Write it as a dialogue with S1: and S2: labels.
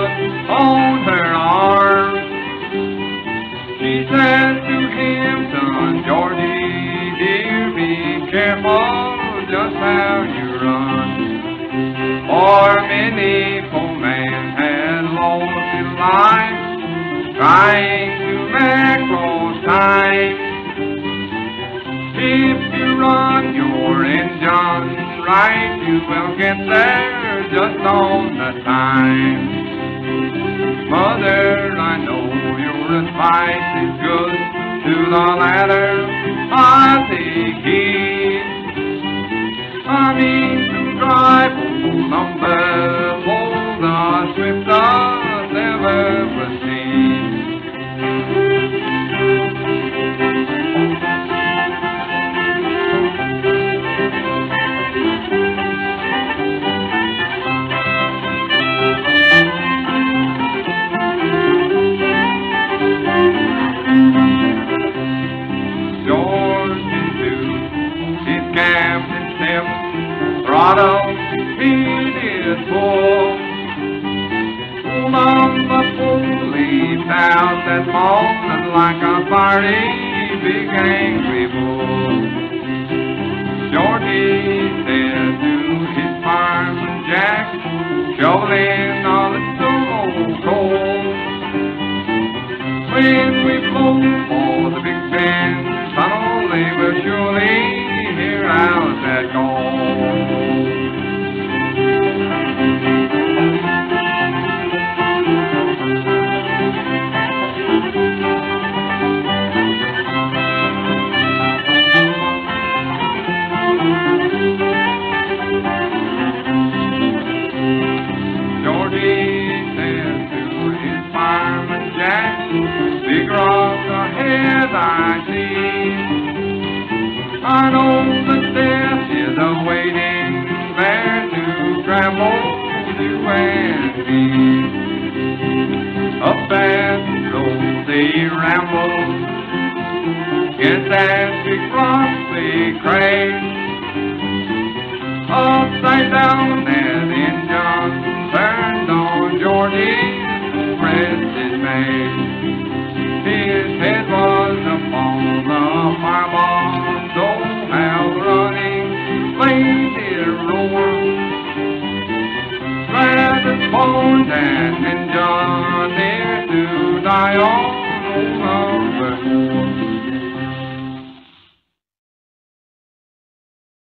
S1: was on her arm. She said to him, son, Georgie, dear, be careful just how you run. For many poor man had lost his life trying to make those time. If you run your engine right, you will get there just on the time. Mother, I know your advice is good to the ladder I take heed. I mean to drive number, captain step, throttle speed is full. On the pulley out that morning like a party big angry bull. Georgie said to his fireman Jack, shoveling all the so cold. When we blow for the Big Bend they will surely ahead I see. I know that death is awaiting there to trample you and me. Up that they ramble, yes, that big rock they crash. Upside down that engine turned on Georgie's breast is made. bones and John there to die on.